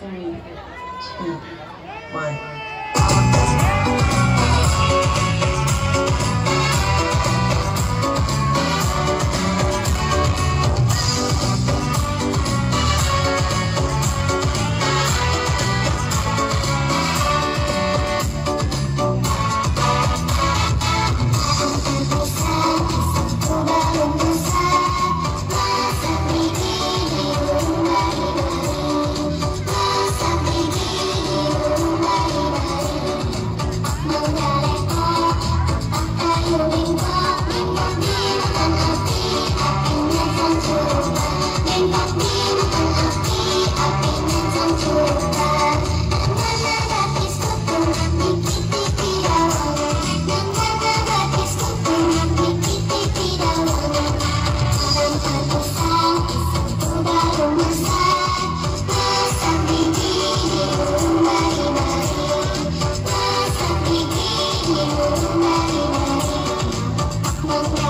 three, two, one. Oh,